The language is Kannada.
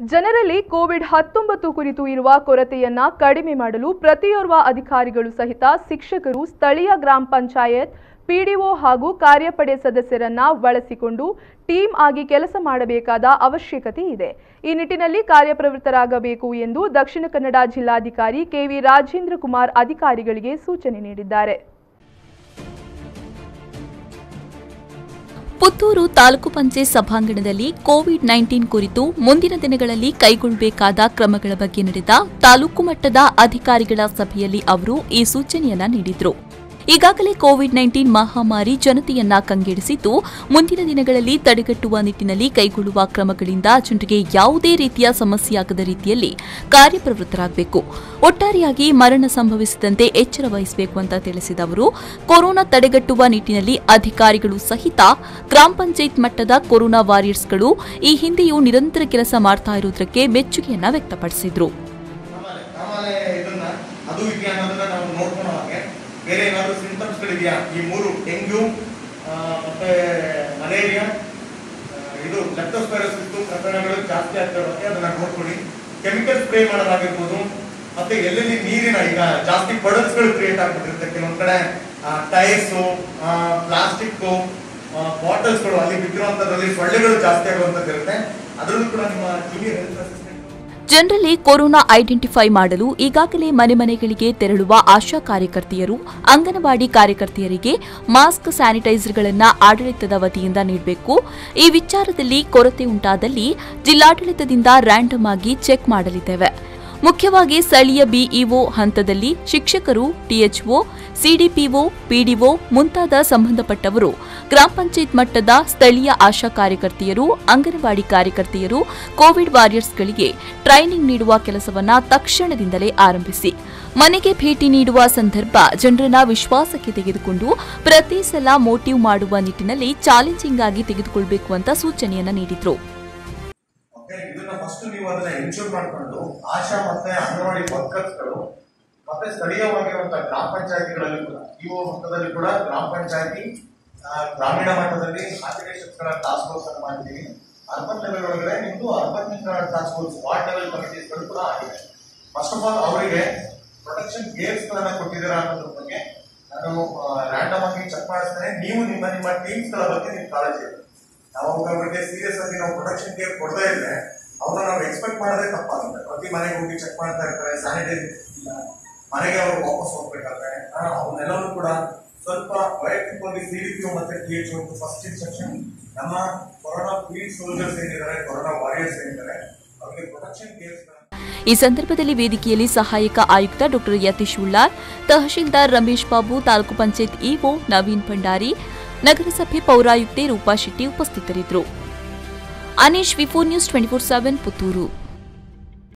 ಜನರಲ್ಲಿ ಕೋವಿಡ್ ಹತ್ತೊಂಬತ್ತು ಕುರಿತು ಇರುವ ಕೊರತೆಯನ್ನ ಕಡಿಮೆ ಮಾಡಲು ಪ್ರತಿಯೋರ್ವ ಅಧಿಕಾರಿಗಳು ಸಹಿತ ಶಿಕ್ಷಕರು ಸ್ಥಳೀಯ ಗ್ರಾಮ ಪಂಚಾಯತ್, ಪಿಡಿಒ ಹಾಗೂ ಕಾರ್ಯಪಡೆ ಸದಸ್ಯರನ್ನ ಬಳಸಿಕೊಂಡು ಟೀಮ್ ಆಗಿ ಕೆಲಸ ಮಾಡಬೇಕಾದ ಅವಶ್ಯಕತೆ ಇದೆ. ಈ ನಿಟ್ಟಿನಲ್ಲಿ ಕಾರ್ಯಪ್ರವೃತ್ತರಾಗಬೇಕು ಎಂದು ದಕ್ಷಿಣ ಕನ್ನಡ ಜಿಲ್ಲಾಧಿಕಾರಿ ಕೆವಿ ರಾಜೇಂದ್ರ ಕುಮಾರ್ ಅಧಿಕಾರಿಗಳಿಗೆ ಸೂಚನೆ ನೀಡಿದ್ದಾರೆ. ಪುತ್ತೂರು ತಾಲೂಕು ಪಂಚಾಯತ್ ಸಭಾಂಗಣದಲ್ಲಿ ಕೋವಿಡ್ ನೈನ್ಟೀನ್ ಕುರಿತು ಮುಂದಿನ ದಿನಗಳಲ್ಲಿ ಕೈಗೊಳ್ಳಬೇಕಾದ ಕ್ರಮಗಳ ಬಗ್ಗೆ ನಡೆದ ತಾಲೂಕು ಮಟ್ಟದ ಅಧಿಕಾರಿಗಳ ಸಭೆಯಲ್ಲಿ ಅವರು ಈ ಸೂಚನೆಯನ್ನ ನೀಡಿದ್ರು. ಈಗಾಗಲೇ ಕೋವಿಡ್ ನೈನ್ಟೀನ್ ಮಹಾಮಾರಿ ಜನತೆಯನ್ನ ಕಂಗೆಡಿಸಿದ್ದು, ಮುಂದಿನ ದಿನಗಳಲ್ಲಿ ತಡೆಗಟ್ಟುವ ನಿಟ್ಟಿನಲ್ಲಿ ಕೈಗೊಳ್ಳುವ ಕ್ರಮಗಳಿಂದ ಜನರಿಗೆ ಯಾವುದೇ ರೀತಿಯ ಸಮಸ್ಯೆಯಾಗದ ರೀತಿಯಲ್ಲಿ ಕಾರ್ಯಪ್ರವೃತ್ತರಾಗಬೇಕು. ಒಟ್ಟಾರೆಯಾಗಿ ಮರಣ ಸಂಭವಿಸದಂತೆ ಎಚ್ಚರ ವಹಿಸಬೇಕು ಅಂತ ತಿಳಿಸಿದ ಅವರು, ಕೊರೋನಾ ತಡೆಗಟ್ಟುವ ನಿಟ್ಟಿನಲ್ಲಿ ಅಧಿಕಾರಿಗಳು ಸಹಿತ ಗ್ರಾಮ ಪಂಚಾಯತ್ ಮಟ್ಟದ ಕೊರೋನಾ ವಾರಿಯರ್ಸ್ಗಳು ಈ ಹಿಂದೆಯೂ ನಿರಂತರ ಕೆಲಸ ಮಾಡ್ತಾ ಇರುವುದಕ್ಕೆ ಮೆಚ್ಚುಗೆಯನ್ನ ವ್ಯಕ್ತಪಡಿಸಿದ್ರು ಆಮೇಲೆ ಆಮೇಲೆ ಇದನ್ನ ಅದು ಇದೆಯಾ ಅನ್ನೋದನ್ನ ನಾವು ನೋಡ್ಕೊಳ್ಳೋ ಹಾಗೆ ಬೇರೆ ಏನಾದರೂ ಸಿಂಪ್ಟಮ್ಸ್ಗಳಿದೆಯಾ ಈ ಮೂರು, ಡೆಂಗ್ಯೂ ಮತ್ತೆ ಮಲೇರಿಯಾ ಇದು ಲೆಪ್ಟೋಸ್ಪೈರೋಸಿಸ್ ಪ್ರಕರಣಗಳು ಜಾಸ್ತಿ ಆಗ್ತಾ ಅದನ್ನ ನೋಡ್ಕೊಳ್ಳಿ. ಕೆಮಿಕಲ್ ಸ್ಪ್ರೇ ಮಾಡೋದಾಗಿರ್ಬೋದು, ಮತ್ತೆ ಎಲ್ಲೆಲ್ಲಿ ನೀರಿನ ಈಗ ಜಾಸ್ತಿ ಗಳು ಕ್ರಿಯೇಟ್ ಆಗ್ಬಿಟ್ಟಿರುತ್ತೆ. ಕೆಲವೊಂದ್ ಕಡೆ ಟೈರ್ಸು ಪ್ಲಾಸ್ಟಿಕ್ ಬಾಟಲ್ಸ್ಗಳು ಅಲ್ಲಿ ಬಿದ್ದಿರುವಂತದ್ರಲ್ಲಿ ಸೊಳ್ಳೆಗಳು ಜಾಸ್ತಿ ಆಗುವಂಥದ್ದು ಇರುತ್ತೆ ಅದರಲ್ಲೂ ಕೂಡ ನಿಮ್ಮ ಜೂನಿಯರ್ ಹೆಲ್ತ್ ಜನರಲ್ಲಿ ಕೊರೋನಾ ಐಡೆಂಟಿಫೈ ಮಾಡಲು ಈಗಾಗಲೇ ಮನೆ ಮನೆಗಳಿಗೆ ತೆರಳುವ ಆಶಾ ಕಾರ್ಯಕರ್ತೆಯರು, ಅಂಗನವಾಡಿ ಕಾರ್ಯಕರ್ತೆಯರಿಗೆ ಮಾಸ್ಕ್, ಸ್ಯಾನಿಟೈಸರ್ಗಳನ್ನು ಆಡಳಿತದ ವತಿಯಿಂದ ನೀಡಬೇಕು. ಈ ವಿಚಾರದಲ್ಲಿ ಕೊರತೆ ಉಂಟಾದಲ್ಲಿ ಜಿಲ್ಲಾಡಳಿತದಿಂದ ರ್ಯಾಂಡಮ್ ಆಗಿ ಚೆಕ್ ಮಾಡಲಿದ್ದೇವೆ. ಮುಖ್ಯವಾಗಿ ಸ್ಥಳೀಯ ಬಿಇಒ ಹಂತದಲ್ಲಿ ಶಿಕ್ಷಕರು, ಟಿಎಚ್ಒ, ಸಿಡಿಪಿಒ, ಪಿಡಿಒ ಮುಂತಾದ ಸಂಬಂಧಪಟ್ಟವರು, ಗ್ರಾಮ ಪಂಚಾಯತ್ ಮಟ್ಟದ ಸ್ಥಳೀಯ ಆಶಾ ಕಾರ್ಯಕರ್ತೆಯರು, ಅಂಗನವಾಡಿ ಕಾರ್ಯಕರ್ತೆಯರು, ಕೋವಿಡ್ ವಾರಿಯರ್ಸ್ಗಳಿಗೆ ಟ್ರೈನಿಂಗ್ ನೀಡುವ ಕೆಲಸವನ್ನು ತಕ್ಷಣದಿಂದಲೇ ಆರಂಭಿಸಿ. ಮನೆಗೆ ಭೇಟಿ ನೀಡುವ ಸಂದರ್ಭ ಜನರನ್ನ ವಿಶ್ವಾಸಕ್ಕೆ ತೆಗೆದುಕೊಂಡು ಪ್ರತಿ ಸಲ ಮೋಟಿವ್ ಮಾಡುವ ನಿಟ್ಟಿನಲ್ಲಿ ಚಾಲೆಂಜಿಂಗ್ ಆಗಿ ತೆಗೆದುಕೊಳ್ಳಬೇಕು ಅಂತ ಸೂಚನೆಯನ್ನು ನೀಡಿದ್ರು. ಇದನ್ನ ಫಸ್ಟ್ ನೀವು ಅದನ್ನ ಎನ್ಶೂರ್ ಮಾಡ್ಕೊಂಡು ಆಶಾ ಮತ್ತೆ ಅಂಗನವಾಡಿ ವರ್ಕರ್ಸ್ಗಳು ಮತ್ತೆ ಸ್ಥಳೀಯವಾಗಿರುವಂತಹ ಗ್ರಾಮ ಪಂಚಾಯತಿಗಳಲ್ಲಿ ಕೂಡ ಇಒ ಮಟ್ಟದಲ್ಲಿ ಕೂಡ ಗ್ರಾಮ ಪಂಚಾಯತಿ ಗ್ರಾಮೀಣ ಮಟ್ಟದಲ್ಲಿ ಆರ್ಗನೈಸೇಷನ್ಸ್ಗಳ ಟಾಸ್ಕ್ ಫೋರ್ಸ್ ಅನ್ನು ಮಾಡಿದ್ದೀವಿ. ಅರ್ಬನ್ ಲೆವೆಲ್ ಒಳಗಡೆ ನಿಮ್ದು urban task force ward level ಕಮಿಟೀಸ್ಗಳು ಕೂಡ ಆಗಿದೆ. ಫಸ್ಟ್ ಆಫ್ ಆಲ್ ಅವರಿಗೆ ಪ್ರೊಟೆಕ್ಷನ್ ಗೇರ್ಸ್ ಗಳನ್ನ ಕೊಟ್ಟಿದ್ದೀರಾ ಅನ್ನೋದ್ರ ಬಗ್ಗೆ ನಾನು ರ್ಯಾಂಡಮ್ ಆಗಿ ಚೆಕ್ ಮಾಡಿಸ್ತೇನೆ. ನೀವು ನಿಮ್ಮ ನಿಮ್ಮ ಟೀಮ್ಸ್ಗಳ ಬಗ್ಗೆ ನೀವು ಕಾಳಜಿ ಇರಬೇಕು ನಾವು ಅವ್ರಿಗೆ ಸೀರಿಯಸ್ ಆಗಿ ನಾವು ಪ್ರೊಟೆಕ್ಷನ್ ಕೇರ್ ಕೊಡದೇ ಇದ್ರೆ, ಅವ್ರನ್ನ ನಾವು ಎಕ್ಸ್ಪೆಕ್ಟ್ ಮಾಡೋದೇ ತಪ್ಪಾಗುತ್ತೆ. ಪ್ರತಿ ಮನೆಗೆ ಹೋಗಿ ಚೆಕ್ ಮಾಡ್ತಾ ಇರ್ತಾರೆ ಸ್ಯಾನಿಟೈಸ್ ಇಲ್ಲ, ಮನೆಗೆ ಅವರು ವಾಪಸ್ ಹೋಗ್ಬೇಕಾದ್ರೆ ಅವನ್ನೆಲ್ಲರೂ ಕೂಡ ಸ್ವಲ್ಪ ವೈಯಕ್ತಿಕವಾಗಿ ಸಿ ಡಿ ಪಿ ಮತ್ತೆ ಟಿ ಎಚ್ ಫಸ್ಟ್ ಇನ್ಸ್ಟ್ರಕ್ಷನ್ ನಮ್ಮ ಕೊರೋನಾ ಫೀಲ್ಡ್ ಸೋಲ್ಜರ್ಸ್ ಏನಿದ್ದಾರೆ, ಕೊರೋನಾ ವಾರಿಯರ್ಸ್ ಏನಿದ್ದಾರೆ, ಅವರಿಗೆ ಪ್ರೊಟೆಕ್ಷನ್ ಕೇರ್ಸ್ ಈ ಸಂದರ್ಭದಲ್ಲಿ ವೇದಿಕೆಯಲ್ಲಿ ಸಹಾಯಕ ಆಯುಕ್ತ ಡಾ ಯತೀಶ್ ಉಳ್ಳಾರ್, ತಹಶೀಲ್ದಾರ್ ರಮೇಶ್ ಬಾಬು, ತಾಲೂಕು ಪಂಚಾಯತ್ ಇಒ ನವೀನ್ ಭಂಡಾರಿ ನಗರಸಭೆ ಪೌರಾಯುಕ್ತೆ ರೂಪಾ ಶೆಟ್ಟಿ ಉಪಸ್ಥಿತರಿದ್ದರು. Aneesh V four news twenty four seven Puttur.